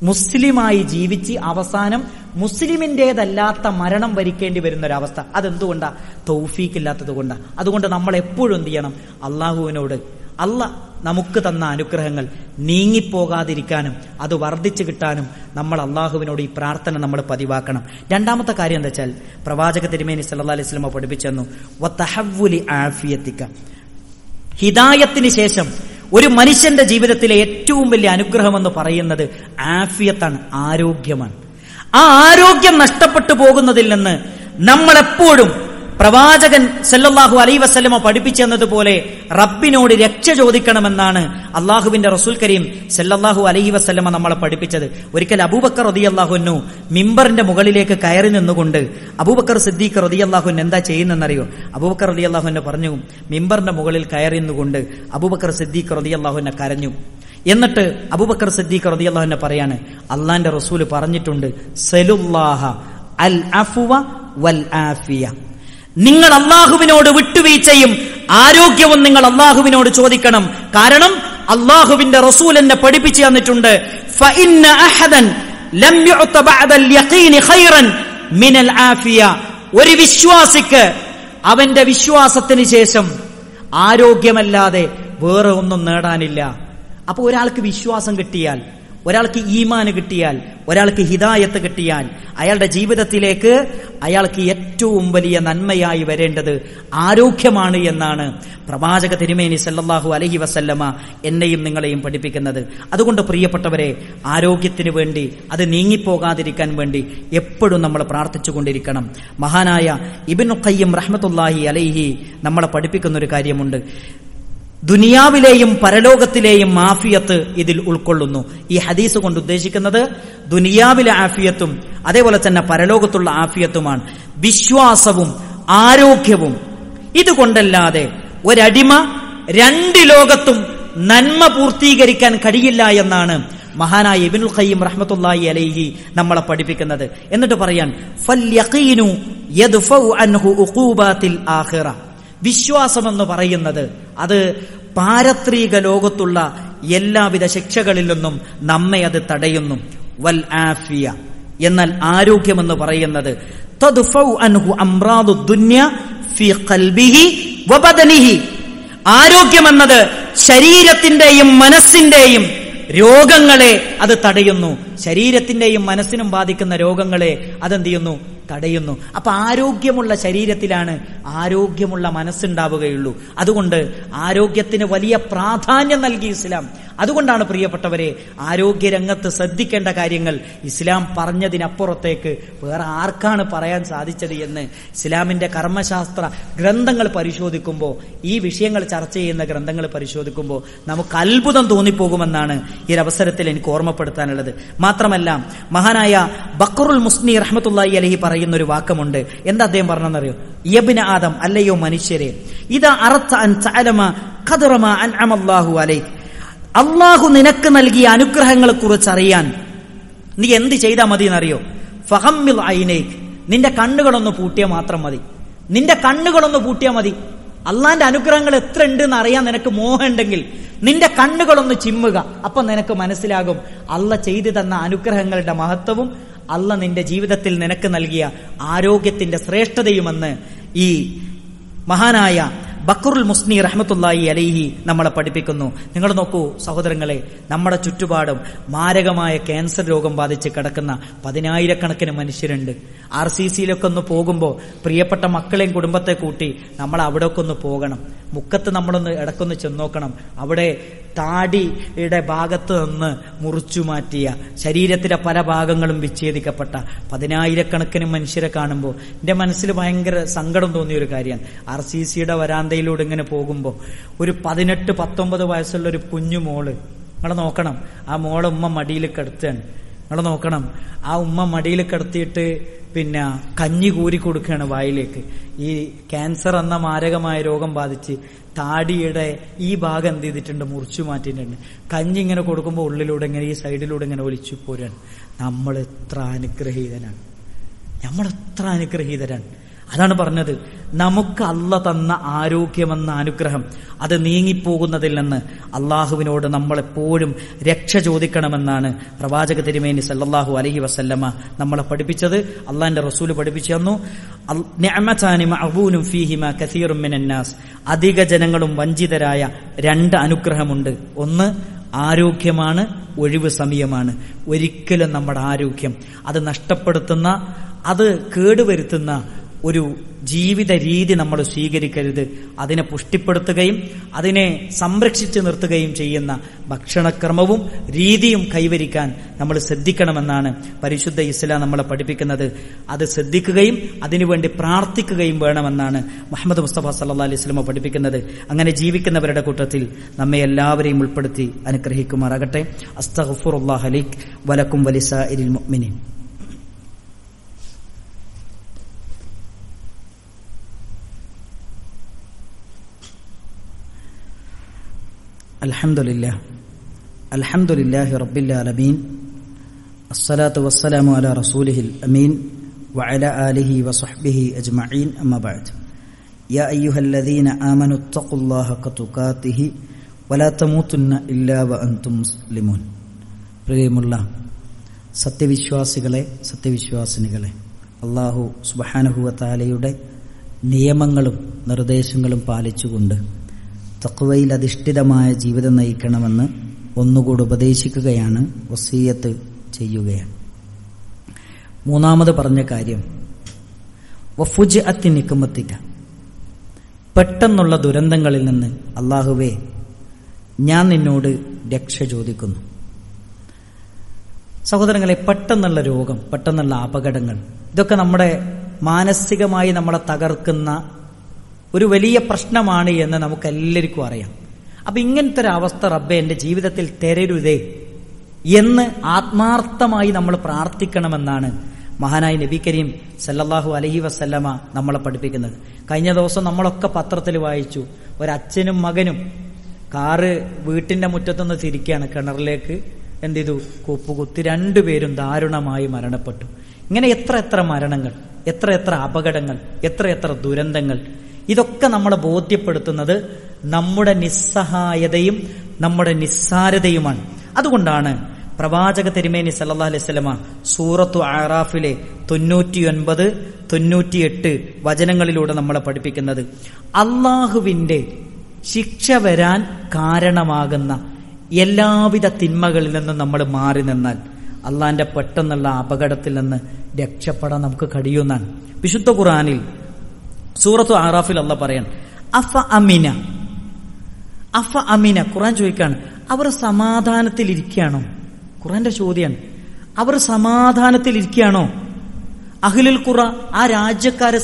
മുസ്ലിമായി ജീവിച്ച് അവസാനം മുസ്ലിമിന്റെതല്ലാത്ത മരണം വരിക്കേണ്ടി വരുന്ന ഒരവസ്ഥ അതെന്തുകൊണ്ടാ? തൗഫീക്കില്ലാത്തത് കൊണ്ടാ. അതുകൊണ്ട് നമ്മൾ എപ്പോഴും എന്ത് ചെയ്യണം? അള്ളാഹുവിനോട് അല്ല നമുക്ക് തന്ന അനുഗ്രഹങ്ങൾ നീങ്ങിപ്പോകാതിരിക്കാനും അത് വർദ്ധിച്ചു കിട്ടാനും നമ്മൾ അള്ളാഹുവിനോട് ഈ പ്രാർത്ഥന നമ്മൾ പതിവാക്കണം. രണ്ടാമത്തെ കാര്യം എന്താ വെച്ചാൽ പ്രവാചക തിരുമേനി സല്ലാ അലൈഹി സ്വലമ പഠിപ്പിച്ചെന്നു ആഫിയത്തിക്ക. ഹിദായത്തിന് ശേഷം ഒരു മനുഷ്യന്റെ ജീവിതത്തിലെ ഏറ്റവും വലിയ അനുഗ്രഹം എന്ന് പറയുന്നത് ആഫിയത്താണ് ആരോഗ്യമാണ്. ആ ആരോഗ്യം നഷ്ടപ്പെട്ടു പോകുന്നതിൽ നിന്ന് നമ്മൾ എപ്പോഴും പ്രവാചകൻ സല്ലല്ലാഹു അലൈ വസല്ലമ പഠിപ്പിച്ചെന്നതുപോലെ റബ്ബിനോട് രക്ഷ ചോദിക്കണമെന്നാണ് അള്ളാഹുവിന്റെ റസൂൽ കരീം സല്ലല്ലാഹു അലൈഹി വസ്ലമ നമ്മളെ പഠിപ്പിച്ചത്. ഒരിക്കൽ അബൂബക്കർ റളിയല്ലാഹുന്നു മിമ്പറിന്റെ മുകളിലേക്ക് കയറി നിന്നുകൊണ്ട് അബൂബക്കർ സിദ്ദീഖ് റളിയല്ലാഹുൻ എന്താ ചെയ്യുന്നെന്നറിയോ അബൂബക്കർ റളിയല്ലാഹുവിനെ പറഞ്ഞു മിമ്പറിന്റെ മുകളിൽ കയറി നിന്നുകൊണ്ട് അബൂബക്കർ സിദ്ദീഖ് റളിയല്ലാഹുവിനെ കരഞ്ഞു. എന്നിട്ട് അബൂബക്കർ സിദ്ദീഖ് റളിയല്ലാഹുവിനെ പറയാണ് അള്ളാന്റെ റസൂൽ പറഞ്ഞിട്ടുണ്ട് സലുല്ലാഹ അൽ അഫുവ വൽ ആഫിയ നിങ്ങൾ അള്ളാഹുവിനോട് വിട്ടുവീഴ്ചയും ആരോഗ്യവും നിങ്ങൾ അള്ളാഹുവിനോട് ചോദിക്കണം. കാരണം അള്ളാഹുവിന്റെ റസൂൽ എന്നെ പഠിപ്പിച്ചു തന്നിട്ടുണ്ട്. ഒരു വിശ്വാസിക്ക് അവന്റെ വിശ്വാസത്തിന് ശേഷം ആരോഗ്യമല്ലാതെ വേറെ ഒന്നും നേടാനില്ല. അപ്പൊ ഒരാൾക്ക് വിശ്വാസം കിട്ടിയാൽ ഒരാൾക്ക് ഈമാന് കിട്ടിയാൽ ഒരാൾക്ക് ഹിദായത്ത് കിട്ടിയാൽ അയാളുടെ ജീവിതത്തിലേക്ക് അയാൾക്ക് ഏറ്റവും വലിയ നന്മയായി വരേണ്ടത് ആരോഗ്യമാണ് എന്നാണ് പ്രവാചക തിരുമേനി സല്ലാഹു അലഹി വസല്ലമ എന്നെയും നിങ്ങളെയും പഠിപ്പിക്കുന്നത്. അതുകൊണ്ട് പ്രിയപ്പെട്ടവരെ ആരോഗ്യത്തിന് വേണ്ടി അത് നീങ്ങിപ്പോകാതിരിക്കാൻ വേണ്ടി എപ്പോഴും നമ്മൾ പ്രാർത്ഥിച്ചുകൊണ്ടിരിക്കണം. മഹാനായ ഇബിൻ ഖയ്യം റഹ്മത്തുല്ലാഹി അലൈഹി നമ്മളെ പഠിപ്പിക്കുന്ന ഒരു കാര്യമുണ്ട്. ദുനിയാവിലെയും പരലോകത്തിലെയും മാഫിയത്ത് ഇതിൽ ഉൾക്കൊള്ളുന്നു. ഈ ഹദീസ് കൊണ്ട് ഉദ്ദേശിക്കുന്നത് ദുനിയാവിലെ ആഫിയത്തും അതേപോലെ തന്നെ പരലോകത്തുള്ള ആഫിയത്തുമാണ്. വിശ്വാസവും ആരോഗ്യവും ഇതുകൊണ്ടല്ലാതെ ഒരടിമ രണ്ട് ലോകത്തും നന്മ പൂർത്തീകരിക്കാൻ കഴിയില്ല എന്നാണ് മഹാനായ ഇബിനുൽ ഖയ്യിം റഹ്മത്തുള്ളാഹി അലൈഹി നമ്മളെ പഠിപ്പിക്കുന്നത്. എന്നിട്ട് പറയാൻ യദ്ഫഉ അൻഹു ഉഖൂബാത്തിൽ ആഖിറ. വിശ്വാസം എന്ന് പറയുന്നത് അത് പാരത്രീക ലോകത്തുള്ള എല്ലാവിധ ശിക്ഷകളിൽ നിന്നും നമ്മെ അത് തടയുന്നു. വൽ ആഫിയ. എന്നാൽ ആരോഗ്യമെന്ന് പറയുന്നത് ആരോഗ്യമെന്നത് ശരീരത്തിന്റെയും മനസ്സിന്റെയും രോഗങ്ങളെ അത് തടയുന്നു. ശരീരത്തിന്റെയും മനസ്സിനും ബാധിക്കുന്ന രോഗങ്ങളെ അതെന്ത് ചെയ്യുന്നു? തടയുന്നു അപ്പൊ ആരോഗ്യമുള്ള ശരീരത്തിലാണ് ആരോഗ്യമുള്ള മനസ്സുണ്ടാവുകയുള്ളൂ. അതുകൊണ്ട് ആരോഗ്യത്തിന് വലിയ പ്രാധാന്യം നൽകി ഇസ്ലാം. അതുകൊണ്ടാണ് പ്രിയപ്പെട്ടവരെ ആരോഗ്യരംഗത്ത് ശ്രദ്ധിക്കേണ്ട കാര്യങ്ങൾ ഇസ്ലാം പറഞ്ഞതിനപ്പുറത്തേക്ക് വേറെ ആർക്കാണ് പറയാൻ സാധിച്ചത് എന്ന് ഇസ്ലാമിന്റെ കർമ്മശാസ്ത്ര ഗ്രന്ഥങ്ങൾ പരിശോധിക്കുമ്പോൾ ഈ വിഷയങ്ങൾ ചർച്ച ചെയ്യുന്ന ഗ്രന്ഥങ്ങൾ പരിശോധിക്കുമ്പോൾ നമുക്ക് അത്ഭുതം തോന്നിപ്പോകുമെന്നാണ് ഈ അവസരത്തിൽ എനിക്ക് ഓർമ്മപ്പെടുത്താനുള്ളത്. മാത്രമല്ല മഹാനായ ബക്കറുൽ മുസ്നി റഹ്മത്തുള്ളി അലഹി പറയുന്ന ഒരു വാക്കമുണ്ട് എന്താ അദ്ദേഹം പറഞ്ഞെന്നറിയോ യബിന ആദം അല്ലയോ മനുഷ്യരെ ഇതാ അറത്ത അൻ തഅലമ ഖദറമ അൻഅമല്ലാഹു അലൈക് അള്ളാഹു നിനക്ക് നൽകിയ അനുഗ്രഹങ്ങളെ കുറിച്ച് അറിയാൻ നീ എന്ത് ചെയ്താൽ മതി എന്നറിയോ? ഫഹമ്മിൽ ഐനേക്ക് നിന്റെ കണ്ണുകളൊന്ന് പൂട്ടിയാൽ മാത്രം മതി. നിന്റെ കണ്ണുകളൊന്ന് പൂട്ടിയാൽ മതി. അള്ളാന്റെ അനുഗ്രഹങ്ങൾ എത്ര ഉണ്ട് എന്ന് അറിയാൻ നിനക്ക് മോഹമുണ്ടെങ്കിൽ നിന്റെ കണ്ണുകളൊന്ന് ചിമ്മുക. അപ്പൊ നിനക്ക് മനസ്സിലാകും അള്ള ചെയ്തു തന്ന അനുഗ്രഹങ്ങളുടെ മഹത്വവും അല്ല നിന്റെ ജീവിതത്തിൽ നിനക്ക് നൽകിയ ആരോഗ്യത്തിന്റെ ശ്രേഷ്ഠതയുമെന്ന് ഈ മഹാനായ ബക്കറുൽ മുസ്നി റഹ്മത്തുല്ലായി അലൈഹി നമ്മളെ പഠിപ്പിക്കുന്നു. നിങ്ങൾ നോക്കൂ സഹോദരങ്ങളെ നമ്മുടെ ചുറ്റുപാടും മാരകമായ ക്യാൻസർ രോഗം ബാധിച്ച് കിടക്കുന്ന പതിനായിരക്കണക്കിന് മനുഷ്യരുണ്ട്. ആർ സി സിയിലൊക്കെ ഒന്ന് പോകുമ്പോൾ പ്രിയപ്പെട്ട മക്കളെയും കുടുംബത്തെ കൂട്ടി നമ്മൾ അവിടെയൊക്കെ ഒന്ന് പോകണം. മുക്കത്ത് നമ്മളൊന്ന് ഇടക്കൊന്ന് ചെന്നോക്കണം. അവിടെ താടിയുടെ ഭാഗത്ത് നിന്ന് മുറിച്ചു മാറ്റിയ ശരീരത്തിലെ പല ഭാഗങ്ങളും വിച്ഛേദിക്കപ്പെട്ട പതിനായിരക്കണക്കിന് മനുഷ്യരെ കാണുമ്പോൾ എന്റെ മനസ്സിൽ ഭയങ്കര സങ്കടം തോന്നിയ ഒരു കാര്യമാണ്. ആർ സി സിയുടെ വരാന്തയിലൂടെ ഇങ്ങനെ പോകുമ്പോൾ ഒരു പതിനെട്ട് പത്തൊമ്പത് വയസ്സുള്ള ഒരു കുഞ്ഞു മോൾ നിങ്ങൾ നോക്കണം ആ മോളെ ഉമ്മ മടിയിൽ കിടത്തുകയാണ് നിങ്ങൾ നോക്കണം ആ ഉമ്മ മടിയിൽ കിടത്തിയിട്ട് പിന്നെ കഞ്ഞി കൂരി കൊടുക്കുകയാണ് വായിലേക്ക്. ഈ ക്യാൻസർ എന്ന മാരകമായ രോഗം ബാധിച്ച് താടിയുടെ ഈ ഭാഗം എന്ത് ചെയ്തിട്ടുണ്ട്? മുറിച്ചു മാറ്റിയിട്ടുണ്ട്. കഞ്ഞി ഇങ്ങനെ കൊടുക്കുമ്പോൾ ഉള്ളിലൂടെ ഇങ്ങനെ ഈ സൈഡിലൂടെ ഇങ്ങനെ ഒലിച്ചു പോരാണ് നമ്മൾ എത്ര അനുഗ്രഹീതനാണ്. നമ്മൾ എത്ര അനുഗ്രഹീതരാണ്. അതാണ് പറഞ്ഞത്. നമുക്ക് അല്ല തന്ന ആരോഗ്യമെന്ന അനുഗ്രഹം അത് നീങ്ങിപ്പോകുന്നതിൽ നിന്ന് അള്ളാഹുവിനോട് നമ്മളെപ്പോഴും രക്ഷ ചോദിക്കണമെന്നാണ് പ്രവാചക തിരുമേനി സല്ലാഹു അലഹി വസല്ലമ നമ്മളെ പഠിപ്പിച്ചത്. അള്ളാഹിന്റെ റസൂൽ പഠിപ്പിച്ചു തന്നു. അധിക ജനങ്ങളും വഞ്ചിതരായ രണ്ട് അനുഗ്രഹമുണ്ട്. ഒന്ന് ആരോഗ്യമാണ് ഒഴിവ് സമയമാണ്. ഒരിക്കലും നമ്മുടെ ആരോഗ്യം അത് നഷ്ടപ്പെടുത്തുന്ന അത് കേടുവരുത്തുന്ന ഒരു ജീവിത രീതി നമ്മൾ സ്വീകരിക്കരുത്. അതിനെ പുഷ്ടിപ്പെടുത്തുകയും അതിനെ സംരക്ഷിച്ചു നിർത്തുകയും ചെയ്യുന്ന ഭക്ഷണക്രമവും രീതിയും കൈവരിക്കാൻ നമ്മൾ ശ്രദ്ധിക്കണമെന്നാണ് പരിശുദ്ധ ഇസ്ലാം നമ്മളെ പഠിപ്പിക്കുന്നത്. അത് ശ്രദ്ധിക്കുകയും അതിനുവേണ്ടി പ്രാർത്ഥിക്കുകയും വേണമെന്നാണ് മുഹമ്മദ് മുസ്തഫ സല്ലാ അലൈഹി സ്വലമ പഠിപ്പിക്കുന്നത്. അങ്ങനെ ജീവിക്കുന്നവരുടെ കൂട്ടത്തിൽ നമ്മെ എല്ലാവരെയും ഉൾപ്പെടുത്തി അനുഗ്രഹിക്കുമാറാകട്ടെ. അസ്തഫുറുല്ലാഹ് അലിഖ് വലക്കും വലിസ ഇരിൽ മുഅ്മിനീൻ. الحمد لله الحمد لله رب العالمين الصلاة والسلام على رسوله الأمين وعلى آله وصحبه أجمعين أما بعد يا أيها الذين آمنوا اتقوا الله حق تقاته ولا تموتن إلا وأنتم مسلمون പ്രിയമുള്ള സത്യവിശ്വാസികളെ സത്യവിശ്വാസിനികളെ അള്ളാഹു സുബഹാനഹുവത്താലയുടെ നിയമങ്ങളും നിർദ്ദേശങ്ങളും പാലിച്ചുകൊണ്ട് തക്വയിൽ അധിഷ്ഠിതമായ ജീവിതം നയിക്കണമെന്ന് ഒന്നുകൂടി ഉപദേശിക്കുകയാണ് വസീയത്ത് ചെയ്യുകയാണ്. മൂന്നാമത് പറഞ്ഞ കാര്യം വഫുജ് അത്തി നിക്കുമ്പത്തിക്ക പെട്ടെന്നുള്ള ദുരന്തങ്ങളിൽ നിന്ന് അള്ളാഹുവേ ഞാൻ നിന്നോട് രക്ഷ ചോദിക്കുന്നു. സഹോദരങ്ങളെ പെട്ടെന്നുള്ള രോഗം പെട്ടെന്നുള്ള അപകടങ്ങൾ ഇതൊക്കെ നമ്മുടെ മാനസികമായി നമ്മളെ തകർക്കുന്ന ഒരു വലിയ പ്രശ്നമാണ് എന്ന് നമുക്ക് എല്ലാവർക്കും അറിയാം. അപ്പൊ ഇങ്ങനത്തെ ഒരു അവസ്ഥ റബ്ബെ എന്റെ ജീവിതത്തിൽ തരരുതേ എന്ന് ആത്മാർത്ഥമായി നമ്മൾ പ്രാർത്ഥിക്കണമെന്നാണ് മഹാനായ നബി കരീം സല്ലല്ലാഹു അലഹി വസല്ലമ നമ്മളെ പഠിപ്പിക്കുന്നത്. കഴിഞ്ഞ ദിവസം നമ്മളൊക്കെ പത്രത്തിൽ വായിച്ചു. ഒരച്ഛനും മകനും കാറ് വീട്ടിന്റെ മുറ്റത്തുനിന്ന് തിരിക്കുകയാണ്. കിണറിലേക്ക് എന്ത് ചെയ്തു? കൂപ്പുകുത്തി രണ്ടുപേരും ദാരുണമായി മരണപ്പെട്ടു. ഇങ്ങനെ എത്ര എത്ര മരണങ്ങൾ എത്ര എത്ര അപകടങ്ങൾ എത്ര എത്ര ദുരന്തങ്ങൾ ഇതൊക്കെ നമ്മളെ ബോധ്യപ്പെടുത്തുന്നത് നമ്മുടെ നിസ്സഹായതയും നമ്മുടെ നിസ്സാരതയുമാണ്. അതുകൊണ്ടാണ് പ്രവാചക തിരുമേനി സല്ലാ അലൈഹി സ്വലമ സൂറത്തു ആറാഫിലെ തൊണ്ണൂറ്റിയൊൻപത് തൊണ്ണൂറ്റിയെട്ട് വചനങ്ങളിലൂടെ നമ്മളെ പഠിപ്പിക്കുന്നത്. അള്ളാഹുവിന്റെ ശിക്ഷ വരാൻ കാരണമാകുന്ന എല്ലാവിധ തിന്മകളിൽ നിന്നും നമ്മൾ മാറി നിന്നാൽ അള്ളാന്റെ പെട്ടെന്നുള്ള അപകടത്തിൽ നിന്ന് രക്ഷപ്പെടാൻ നമുക്ക് കഴിയുമെന്നാണ്. വിശുദ്ധ ഖുറാനിൽ സൂറത്തു ആറാഫിൽ അല്ല പറയാൻ അഫ അമിന. അഫ അമിന ഖുറാൻ ചോദിക്കാണ് അവർ സമാധാനത്തിൽ ഇരിക്കുകയാണോ? ഖുറാന്റെ ചോദ്യമാണ് അവർ സമാധാനത്തിൽ ഇരിക്കുകയാണോ? അഖിലുൽ ഖുറ ആ രാജ്യക്കാര്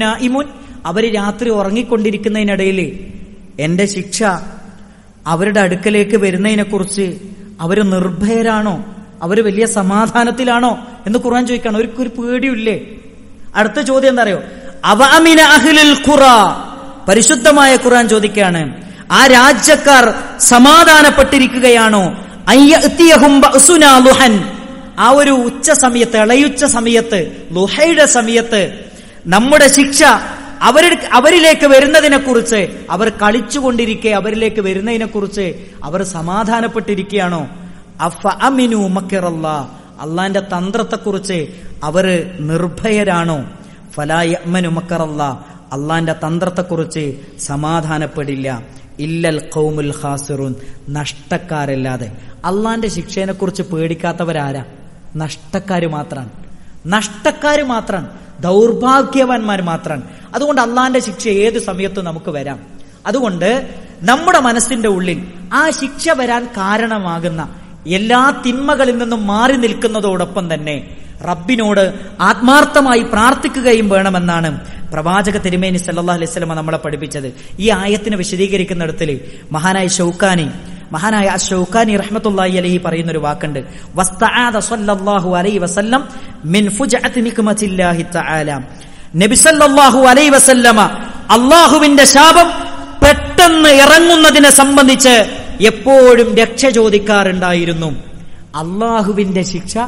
നായിമുൻ അവർ രാത്രി ഉറങ്ങിക്കൊണ്ടിരിക്കുന്നതിനിടയിൽ എന്റെ ശിക്ഷ അവരുടെ അടുക്കലേക്ക് വരുന്നതിനെ കുറിച്ച് അവർ നിർഭയരാണോ? അവർ വലിയ സമാധാനത്തിലാണോ? എന്ന് ഖുർആൻ ചോദിക്കാണ്. അവർക്ക് ഒരു പേടിയില്ലേ അടുത്ത ചോദ്യം എന്താ അറിയോ? അവാമിന അഹ്ലുൽ ഖുറ. പരിശുദ്ധമായ ഖുർആൻ ചോദിക്കുകയാണ്. ആ രാജ്യക്കാർ സമാധാനപ്പെട്ടിരിക്കുകയാണോ? ആ ഒരു ഉച്ച സമയത്ത് ഇളയുച്ച സമയത്ത് ലുഹയുടെ സമയത്ത് നമ്മുടെ ശിക്ഷ അവരുടെ അവരിലേക്ക് വരുന്നതിനെ കുറിച്ച് അവർ കളിച്ചുകൊണ്ടിരിക്കെ അവരിലേക്ക് വരുന്നതിനെ കുറിച്ച് അവർ സമാധാനപ്പെട്ടിരിക്കുകയാണോ? അഫ അമിനു മക്കിറല്ല അള്ളാന്റെ തന്ത്രത്തെക്കുറിച്ച് അവർ നിർഭയരാണോ? ഫലായമനു മക്കറല്ല. അള്ളാന്റെ തന്ത്രത്തെക്കുറിച്ച് സമാധാനപ്പെടില്ല. ഇല്ലൽ കൗമുൽ ഹാസിറുൻ നഷ്ടക്കാരല്ലാതെ. അള്ളാന്റെ ശിക്ഷേനെ കുറിച്ച് പേടിക്കാത്തവരാരാ? നഷ്ടക്കാര് മാത്രാണ് നഷ്ടക്കാര് മാത്രാണ് ദൗർഭാഗ്യവാന്മാർ മാത്രാണ് അതുകൊണ്ട് അള്ളാന്റെ ശിക്ഷ ഏത് സമയത്തും നമുക്ക് വരാം. അതുകൊണ്ട് നമ്മുടെ മനസ്സിന്റെ ഉള്ളിൽ ആ ശിക്ഷ വരാൻ കാരണമാകുന്ന എല്ലാ തിന്മകളിൽ നിന്നും മാറി നിൽക്കുന്നതോടൊപ്പം തന്നെ റബ്ബിനോട് ആത്മാർത്ഥമായി പ്രാർത്ഥിക്കുകയും വേണമെന്നാണ് പ്രവാചക തിരുമേനി സല്ലാ അലൈഹി സ്വലമ നമ്മളെ പഠിപ്പിച്ചത്. ഈ ആയത്തിനെ വിശദീകരിക്കുന്നിടത്തിൽ മഹാനായ ഷൗക്കാനി മഹാനായ ആ റഹ്മത്തുല്ലാഹി അലൈഹി പറയുന്ന ഒരു വാക്കുണ്ട്. വസ്തആദ സല്ലല്ലാഹു അലൈഹി വസല്ലം മിൻ ഫുജഅത്തി തആല. നബി സല്ലല്ലാഹു അലൈഹി വസല്ലമ അള്ളാഹുവിന്റെ ശാപം പെട്ടെന്ന് ഇറങ്ങുന്നതിനെ സംബന്ധിച്ച് എപ്പോഴും രക്ഷ ചോദിക്കാറുണ്ടായിരുന്നു. അള്ളാഹുവിന്റെ ശിക്ഷ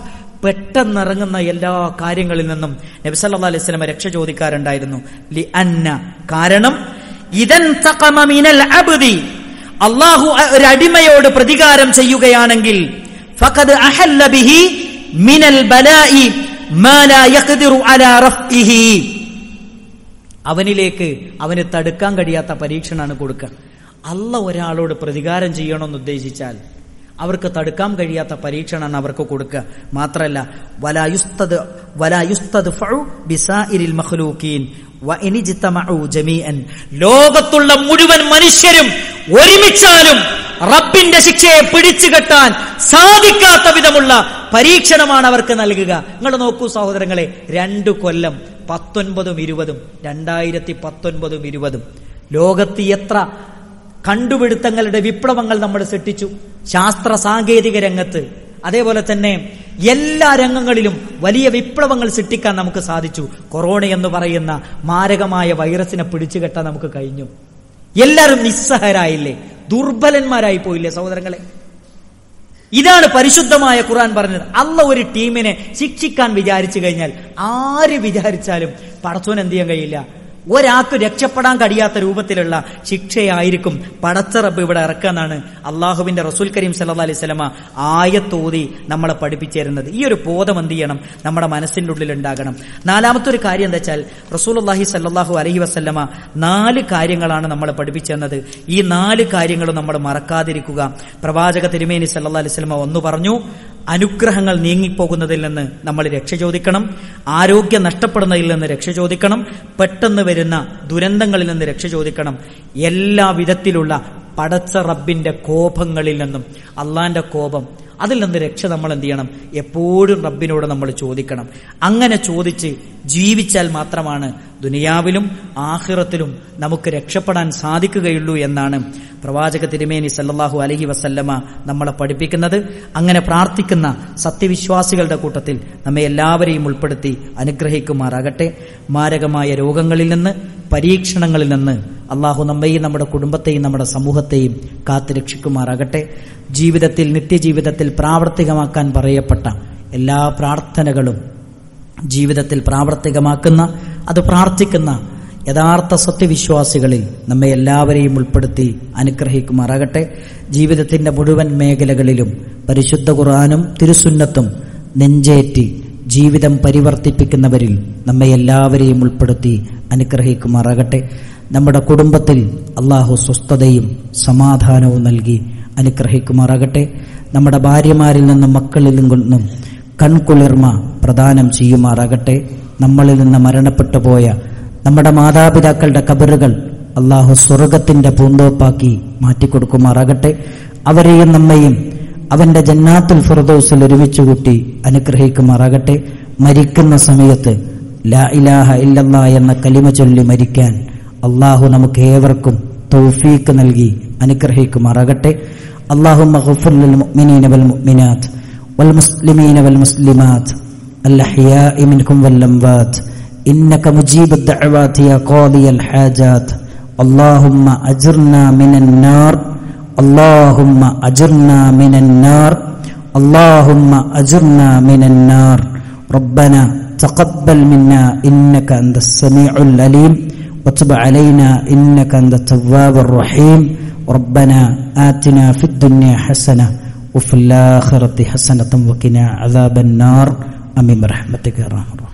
പെട്ടെന്നിറങ്ങുന്ന എല്ലാ കാര്യങ്ങളിൽ നിന്നും നബി സല്ലല്ലാഹു അലൈഹി സ്വലമ രക്ഷ ചോദിക്കാറുണ്ടായിരുന്നു. ലി അന്ന. കാരണം തഖമ മിനൽ അബ്ദി. അള്ളാഹു ഒരു അടിമയോട് പ്രതികാരം ചെയ്യുകയാണെങ്കിൽ ഫഖദ് അഹല്ല ബിഹി മിനൽ ബലാഇ മാ ലാ അലാ റഫ്ഇഹി. അവനിലേക്ക് അവന് തടുക്കാൻ കഴിയാത്ത പരീക്ഷണമാണ് കൊടുക്കുക. അല്ല ഒരാളോട് പ്രതികാരം ചെയ്യണമെന്ന് ഉദ്ദേശിച്ചാൽ അവർക്ക് തടുക്കാൻ കഴിയാത്ത പരീക്ഷണമാണ് അവർക്ക് കൊടുക്കുക. മാത്രല്ല വലായുസ്തദ് വലായുസ്തദ് ഫഉ ബിസാഇരിൽ ലോകത്തുള്ള മുഴുവൻ മനുഷ്യരും ഒരുമിച്ചാലും റബ്ബിന്റെ ശിക്ഷയെ പിടിച്ചു കെട്ടാൻ സാധിക്കാത്ത വിധമുള്ള പരീക്ഷണമാണ് അവർക്ക് നൽകുക. നിങ്ങൾ നോക്കൂ സഹോദരങ്ങളെ രണ്ടു കൊല്ലം പത്തൊൻപതും ഇരുപതും രണ്ടായിരത്തി പത്തൊൻപതും ഇരുപതും. ലോകത്ത് എത്ര കണ്ടുപിടുത്തങ്ങളുടെ വിപ്ലവങ്ങൾ നമ്മൾ സൃഷ്ടിച്ചു. ശാസ്ത്ര സാങ്കേതിക രംഗത്ത്. അതേപോലെ തന്നെ എല്ലാ രംഗങ്ങളിലും വലിയ വിപ്ലവങ്ങൾ സൃഷ്ടിക്കാൻ നമുക്ക് സാധിച്ചു. കൊറോണ എന്ന് പറയുന്ന മാരകമായ വൈറസിനെ പിടിച്ചുകെട്ടാൻ നമുക്ക് കഴിഞ്ഞു. എല്ലാവരും നിസ്സഹരായില്ലേ? ദുർബലന്മാരായി പോയില്ലേ സഹോദരങ്ങളെ? ഇതാണ് പരിശുദ്ധമായ ഖുർആൻ പറഞ്ഞത്. അല്ല ഒരു ടീമിനെ ശിക്ഷിക്കാൻ വിചാരിച്ചു കഴിഞ്ഞാൽ ആര് വിചാരിച്ചാലും പടച്ചോൻ എന്ത് ചെയ്യാൻ കഴിയില്ല? ഒരാൾക്ക് രക്ഷപ്പെടാൻ കഴിയാത്ത രൂപത്തിലുള്ള ശിക്ഷയായിരിക്കും പടച്ചറബ് ഇവിടെ ഇറക്കാന്നാണ് അള്ളാഹുവിന്റെ റസൂൽ കരീം സല്ലാ അലൈഹി സ്വലമ ആയത്തോതി നമ്മളെ പഠിപ്പിച്ചേരുന്നത്. ഈ ഒരു ബോധം എന്ത് ചെയ്യണം? നമ്മുടെ മനസ്സിന്റെ ഉള്ളിൽ ഉണ്ടാകണം നാലാമത്തെ ഒരു കാര്യം എന്താ വെച്ചാൽ റസൂൽ അള്ളാഹി സല്ലാഹു അലഹി വസ്ല്ലമ നാല് കാര്യങ്ങളാണ് നമ്മളെ പഠിപ്പിച്ചെന്നത് ഈ നാല് കാര്യങ്ങളും നമ്മൾ മറക്കാതിരിക്കുക. പ്രവാചക തിരുമേനി സല്ലാ അലൈഹി സ്വലമ ഒന്ന് പറഞ്ഞു അനുഗ്രഹങ്ങൾ നീങ്ങിപ്പോകുന്നതിൽ നിന്ന് നമ്മൾ രക്ഷ ചോദിക്കണം. ആരോഗ്യം നഷ്ടപ്പെടുന്നതിൽ നിന്ന് രക്ഷ ചോദിക്കണം. പെട്ടെന്ന് വരുന്ന ദുരന്തങ്ങളിൽ നിന്ന് രക്ഷ ചോദിക്കണം. എല്ലാ വിധത്തിലുള്ള പടച്ച റബ്ബിന്റെ കോപങ്ങളിൽ നിന്നും അള്ളാന്റെ കോപം അതിൽ നിന്ന് രക്ഷ നമ്മൾ എന്ത് ചെയ്യണം? എപ്പോഴും റബ്ബിനോട് നമ്മൾ ചോദിക്കണം. അങ്ങനെ ചോദിച്ച് ജീവിച്ചാൽ മാത്രമാണ് ദുനിയാവിലും ആഹിറത്തിലും നമുക്ക് രക്ഷപ്പെടാൻ സാധിക്കുകയുള്ളൂ എന്നാണ് പ്രവാചക തിരുമേനി സല്ലാഹു അലഹി വസല്ലമ നമ്മളെ പഠിപ്പിക്കുന്നത്. അങ്ങനെ പ്രാർത്ഥിക്കുന്ന സത്യവിശ്വാസികളുടെ കൂട്ടത്തിൽ നമ്മെ എല്ലാവരെയും ഉൾപ്പെടുത്തി അനുഗ്രഹിക്കുമാറാകട്ടെ. മാരകമായ രോഗങ്ങളിൽ നിന്ന് പരീക്ഷണങ്ങളിൽ നിന്ന് അള്ളാഹു നമ്മയും നമ്മുടെ കുടുംബത്തെയും നമ്മുടെ സമൂഹത്തെയും കാത്തുരക്ഷിക്കുമാറാകട്ടെ ജീവിതത്തിൽ നിത്യജീവിതത്തിൽ പ്രാവർത്തികമാക്കാൻ പറയപ്പെട്ട എല്ലാ പ്രാർത്ഥനകളും ജീവിതത്തിൽ പ്രാവർത്തികമാക്കുന്ന അത് പ്രാർത്ഥിക്കുന്ന യഥാർത്ഥ സത്യവിശ്വാസികളിൽ നമ്മെ എല്ലാവരെയും ഉൾപ്പെടുത്തി അനുഗ്രഹിക്കുമാറാകട്ടെ. ജീവിതത്തിന്റെ മുഴുവൻ മേഖലകളിലും പരിശുദ്ധ ഖുറാനും തിരുസുന്നത്തും നെഞ്ചേറ്റി ജീവിതം പരിവർത്തിപ്പിക്കുന്നവരിൽ നമ്മെ എല്ലാവരെയും ഉൾപ്പെടുത്തി അനുഗ്രഹിക്കുമാറാകട്ടെ. നമ്മുടെ കുടുംബത്തിൽ അള്ളാഹു സ്വസ്ഥതയും സമാധാനവും നൽകി അനുഗ്രഹിക്കുമാറാകട്ടെ. നമ്മുടെ ഭാര്യമാരിൽ നിന്നും മക്കളിൽ നിന്നും കൺകുളിർമ പ്രദാനം ചെയ്യുമാറാകട്ടെ. നമ്മളിൽ നിന്ന് മരണപ്പെട്ടു പോയ നമ്മുടെ മാതാപിതാക്കളുടെ കബറുകൾ അള്ളാഹു സ്വർഗത്തിന്റെ പൂന്തോപ്പാക്കി മാറ്റിക്കൊടുക്കുമാറാകട്ടെ. അവരെയും നമ്മയും അവന്റെ ജന്നാത്തുൽ ഫിറദോസിൽ ഒരുമിച്ചു കൂട്ടി അനുഗ്രഹിക്കുമാറാകട്ടെ. മരിക്കുന്ന സമയത്ത് ലാ ഇലാഹ ഇല്ലല്ല എന്ന കലിമ ചൊല്ലി മരിക്കാൻ അള്ളാഹു നമുക്ക് ഏവർക്കും തൗഫീക്ക് നൽകി അനുഗ്രഹിക്കുമാറാകട്ടെ. അള്ളാഹു മഹഫുൽ മുഅ്മിനീന വൽ മുഅ്മിനാത്ത്. والمسلمين والمسلمات الأحياء منكم والأموات إنك مجيب الدعوات يا قاضي الحاجات. اللهم أجرنا من النار اللهم أجرنا من النار اللهم أجرنا من النار. ربنا تقبل منا إنك أنت السميع العليم وتب علينا إنك أنت التواب الرحيم. ربنا آتنا في الدنيا حسنة وفي الآخرة حسنة وقنا عذاب النار. أمين برحمتك يا الرحيم